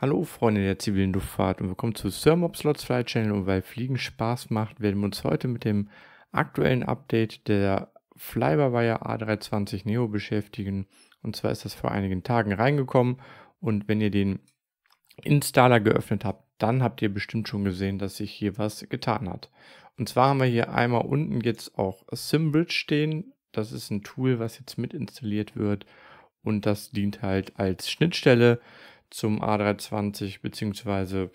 Hallo Freunde der zivilen Luftfahrt und willkommen zu Thermops Slots Flight Channel und weil Fliegen Spaß macht, werden wir uns heute mit dem aktuellen Update der Flyberwire A320 Neo beschäftigen. Und zwar ist das vor einigen Tagen reingekommen und wenn ihr den Installer geöffnet habt, dann habt ihr bestimmt schon gesehen, dass sich hier was getan hat. Und zwar haben wir hier einmal unten jetzt auch SimBridge stehen. Das ist ein Tool, was jetzt mit installiert wird und das dient halt als Schnittstelle zum A320 beziehungsweise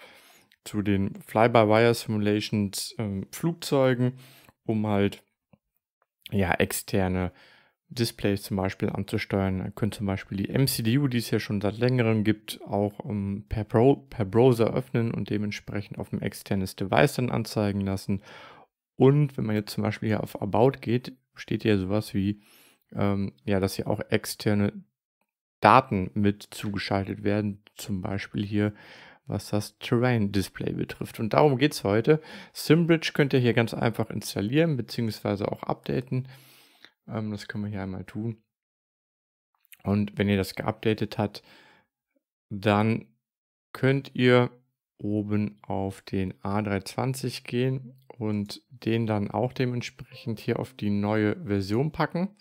zu den Fly-by-Wire Simulations äh, Flugzeugen, um halt ja externe Displays zum Beispiel anzusteuern. Ihr könnt zum Beispiel die MCDU, die es ja schon seit längerem gibt, auch um, ähm, per, Pro, per Browser öffnen und dementsprechend auf ein externes Device dann anzeigen lassen. Und wenn man jetzt zum Beispiel hier auf About geht, steht hier sowas wie, ähm, ja, dass hier auch externe Daten mit zugeschaltet werden, zum Beispiel hier, was das Terrain-Display betrifft. Und darum geht es heute. SimBridge könnt ihr hier ganz einfach installieren, beziehungsweise auch updaten. Ähm, das können wir hier einmal tun. Und wenn ihr das geupdatet habt, dann könnt ihr oben auf den A320 gehen und den dann auch dementsprechend hier auf die neue Version packen.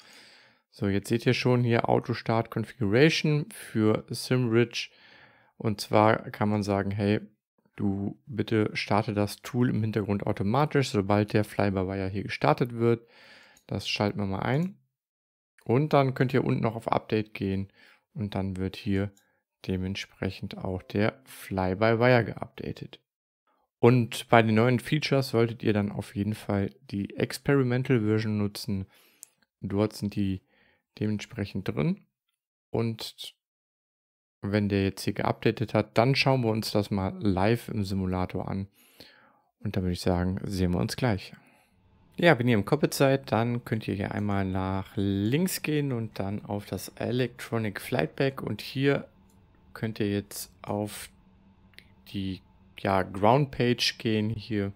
So, jetzt seht ihr schon hier Auto Start Configuration für SimRidge. Und zwar kann man sagen, hey, du bitte starte das Tool im Hintergrund automatisch, sobald der Flyby-Wire hier gestartet wird. Das schalten wir mal ein. Und dann könnt ihr unten noch auf Update gehen und dann wird hier dementsprechend auch der Fly-by-Wire geupdatet. Und bei den neuen Features solltet ihr dann auf jeden Fall die Experimental Version nutzen. Dort sind die dementsprechend drin. Und wenn der jetzt hier geupdatet hat, dann schauen wir uns das mal live im Simulator an. Und dann würde ich sagen, sehen wir uns gleich. Ja, wenn ihr im Cockpit seid, dann könnt ihr hier einmal nach links gehen und dann auf das Electronic Flightback und hier könnt ihr jetzt auf die ja, Ground Page gehen hier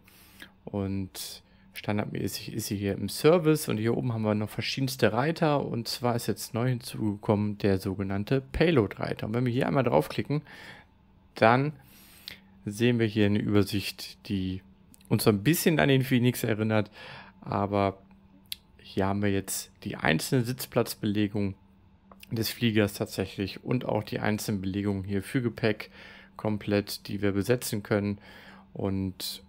und Standardmäßig ist sie hier im Service und hier oben haben wir noch verschiedenste Reiter. Und zwar ist jetzt neu hinzugekommen der sogenannte Payload-Reiter. Und wenn wir hier einmal draufklicken, dann sehen wir hier eine Übersicht, die uns ein bisschen an den Phoenix erinnert, aber hier haben wir jetzt die einzelne Sitzplatzbelegung des Fliegers tatsächlich und auch die einzelnen Belegungen hier für Gepäck komplett, die wir besetzen können. Und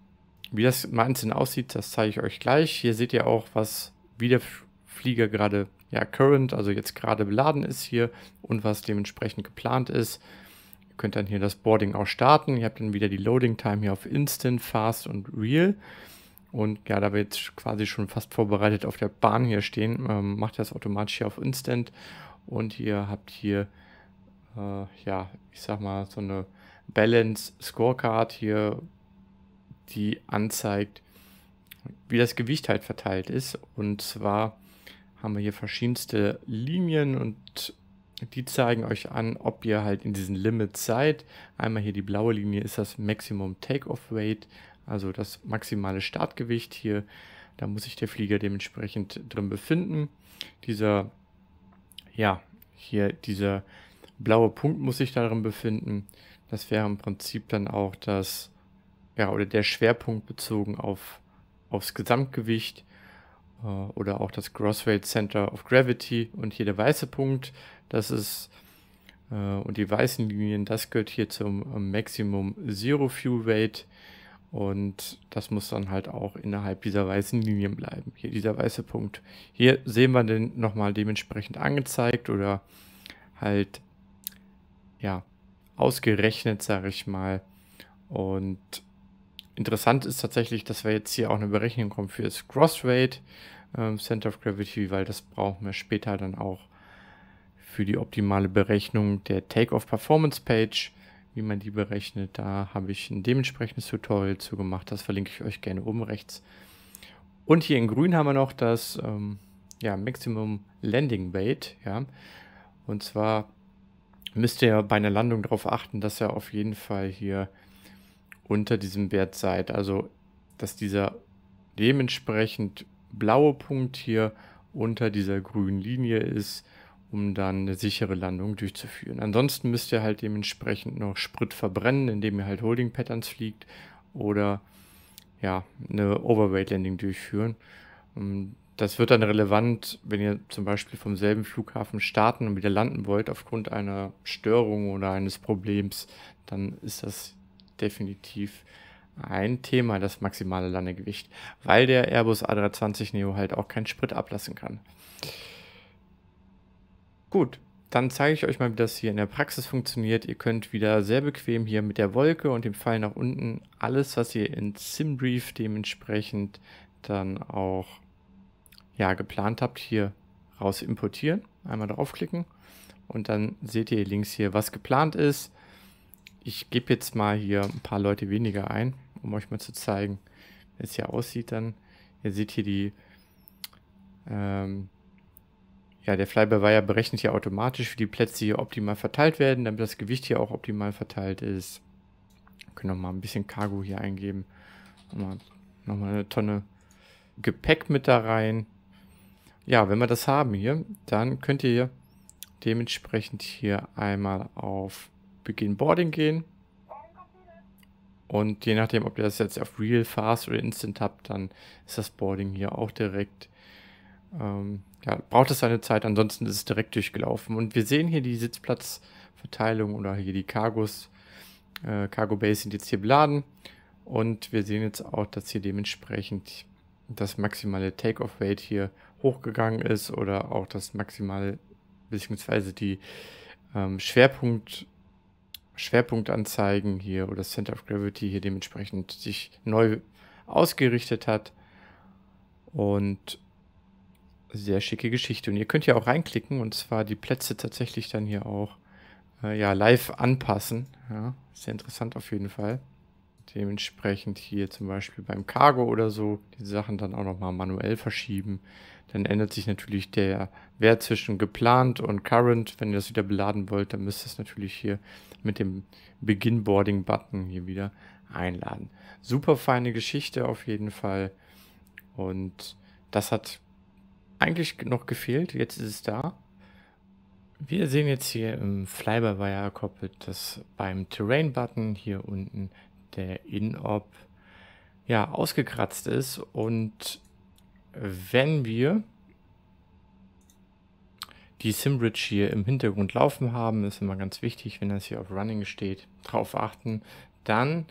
wie das im Einzelnen aussieht, das zeige ich euch gleich. Hier seht ihr auch, was wie der Flieger gerade, ja, current, also jetzt gerade beladen ist hier und was dementsprechend geplant ist. Ihr könnt dann hier das Boarding auch starten. Ihr habt dann wieder die Loading Time hier auf Instant, Fast und Real. Und ja, da wir jetzt quasi schon fast vorbereitet auf der Bahn hier stehen, ähm, macht das automatisch hier auf Instant. Und ihr habt hier, äh, ja, ich sag mal, so eine Balance Scorecard hier, die anzeigt, wie das Gewicht halt verteilt ist. Und zwar haben wir hier verschiedenste Linien und die zeigen euch an, ob ihr halt in diesen Limits seid. Einmal hier die blaue Linie ist das Maximum Takeoff Weight, also das maximale Startgewicht hier. Da muss sich der Flieger dementsprechend drin befinden. Dieser, ja, hier dieser blaue Punkt muss sich darin befinden. Das wäre im Prinzip dann auch das ja, oder der Schwerpunkt bezogen auf, aufs Gesamtgewicht äh, oder auch das Crossweight Center of Gravity und hier der weiße Punkt, das ist äh, und die weißen Linien, das gehört hier zum Maximum Zero Fuel Weight und das muss dann halt auch innerhalb dieser weißen Linien bleiben. Hier dieser weiße Punkt. Hier sehen wir den nochmal dementsprechend angezeigt oder halt ja ausgerechnet, sage ich mal. Und Interessant ist tatsächlich, dass wir jetzt hier auch eine Berechnung kommen für das Cross Rate ähm, Center of Gravity, weil das brauchen wir später dann auch für die optimale Berechnung der Takeoff Performance Page, wie man die berechnet. Da habe ich ein dementsprechendes Tutorial zu gemacht, das verlinke ich euch gerne oben rechts. Und hier in grün haben wir noch das ähm, ja, Maximum Landing Weight. Ja. Und zwar müsst ihr bei einer Landung darauf achten, dass er auf jeden Fall hier unter diesem Wert seid. Also, dass dieser dementsprechend blaue Punkt hier unter dieser grünen Linie ist um dann eine sichere Landung durchzuführen. Ansonsten müsst ihr halt dementsprechend noch Sprit verbrennen, indem ihr halt Holding Patterns fliegt oder ja, eine Overweight Landing durchführen. Ähm, das wird dann relevant, wenn ihr zum Beispiel vom selben Flughafen starten und wieder landen wollt aufgrund einer Störung oder eines Problems, dann ist das definitiv ein Thema, das maximale Landegewicht, weil der Airbus A320 Neo halt auch keinen Sprit ablassen kann. Gut, dann zeige ich euch mal, wie das hier in der Praxis funktioniert. Ihr könnt wieder sehr bequem hier mit der Wolke und dem Pfeil nach unten alles, was ihr in SimBrief dementsprechend dann auch ja, geplant habt, hier raus importieren. Einmal draufklicken und dann seht ihr links hier, was geplant ist. Ich gebe jetzt mal hier ein paar Leute weniger ein, um euch mal zu zeigen, wie es hier aussieht dann. Ihr seht hier die, ähm, ja, der Flyby-Wire berechnet hier automatisch, wie die Plätze hier optimal verteilt werden, damit das Gewicht hier auch optimal verteilt ist. Wir können noch mal ein bisschen Cargo hier eingeben. Nochmal, nochmal eine Tonne Gepäck mit da rein. Ja, wenn wir das haben hier, dann könnt ihr dementsprechend hier einmal auf Begin Boarding gehen. Und je nachdem, ob ihr das jetzt auf Real, Fast oder Instant habt, dann ist das Boarding hier auch direkt. Ähm, ja, braucht es seine Zeit, ansonsten ist es direkt durchgelaufen. Und wir sehen hier die Sitzplatzverteilung oder hier die Cargos. Äh, Cargo Base sind jetzt hier beladen. Und wir sehen jetzt auch, dass hier dementsprechend das maximale Take-off-Weight hier hochgegangen ist oder auch das maximale, beziehungsweise die ähm, Schwerpunkt, Schwerpunktanzeigen hier oder Center of Gravity hier dementsprechend sich neu ausgerichtet hat. Und sehr schicke Geschichte. Und ihr könnt ja auch reinklicken und zwar die Plätze tatsächlich dann hier auch äh, ja, live anpassen. Ja, sehr interessant auf jeden Fall dementsprechend hier zum Beispiel beim Cargo oder so die Sachen dann auch nochmal manuell verschieben. Dann ändert sich natürlich der Wert zwischen geplant und current. Wenn ihr das wieder beladen wollt, dann müsst ihr es natürlich hier mit dem Begin Boarding Button hier wieder einladen. Super feine Geschichte auf jeden Fall. Und das hat eigentlich noch gefehlt. Jetzt ist es da. Wir sehen jetzt hier im Flyby-Wire-Cockpit, dass beim Terrain-Button hier unten der InOp ja, ausgekratzt ist. Und wenn wir die SimBridge hier im Hintergrund laufen haben, ist immer ganz wichtig, wenn das hier auf Running steht, drauf achten. Dann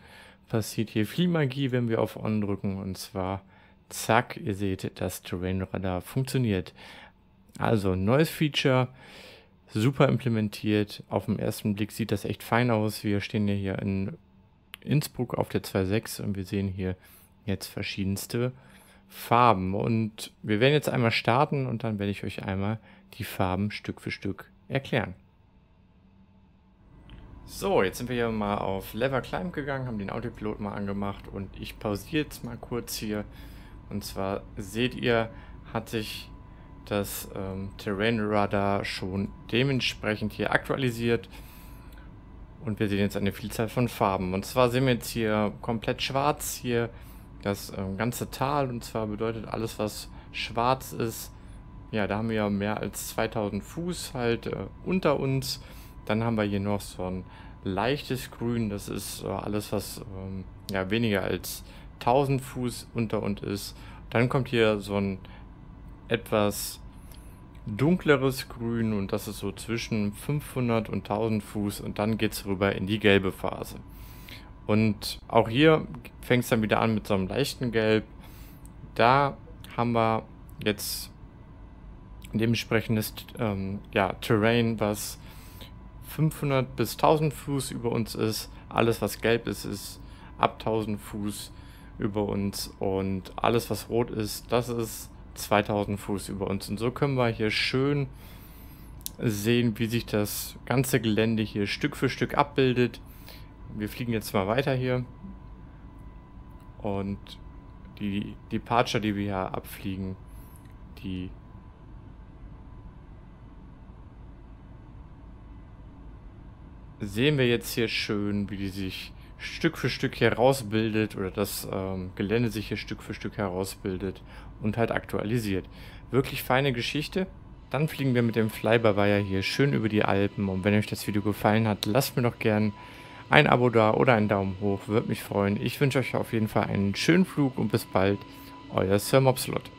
passiert hier viel Magie, wenn wir auf On drücken und zwar zack, ihr seht, das Terrain Radar funktioniert. Also neues Feature, super implementiert. Auf den ersten Blick sieht das echt fein aus. Wir stehen ja hier in Innsbruck auf der 2.6 und wir sehen hier jetzt verschiedenste Farben. Und wir werden jetzt einmal starten und dann werde ich euch einmal die Farben Stück für Stück erklären. So, jetzt sind wir hier mal auf Lever Climb gegangen, haben den Autopilot mal angemacht und ich pausiere jetzt mal kurz hier. Und zwar seht ihr, hat sich das ähm, Terrain Radar schon dementsprechend hier aktualisiert. Und wir sehen jetzt eine Vielzahl von Farben. Und zwar sehen wir jetzt hier komplett schwarz hier das äh, ganze Tal. Und zwar bedeutet alles, was schwarz ist. Ja, da haben wir ja mehr als 2000 Fuß halt äh, unter uns. Dann haben wir hier noch so ein leichtes Grün. Das ist äh, alles, was ähm, ja weniger als 1000 Fuß unter uns ist. Dann kommt hier so ein etwas dunkleres Grün und das ist so zwischen 500 und 1000 Fuß und dann geht es rüber in die gelbe Phase. Und auch hier fängt es dann wieder an mit so einem leichten Gelb. Da haben wir jetzt dementsprechendes ähm, ja, Terrain, was 500 bis 1000 Fuß über uns ist. Alles, was gelb ist, ist ab 1000 Fuß über uns und alles, was rot ist, das ist 2000 Fuß über uns. Und so können wir hier schön sehen, wie sich das ganze Gelände hier Stück für Stück abbildet. Wir fliegen jetzt mal weiter hier. Und die Departure, die wir hier abfliegen, die sehen wir jetzt hier schön, wie die sich Stück für Stück herausbildet oder das ähm, Gelände sich hier Stück für Stück herausbildet und halt aktualisiert. Wirklich feine Geschichte. Dann fliegen wir mit dem Flyberwire hier schön über die Alpen und wenn euch das Video gefallen hat, lasst mir doch gern ein Abo da oder einen Daumen hoch, würde mich freuen. Ich wünsche euch auf jeden Fall einen schönen Flug und bis bald, euer Sir Mopslot.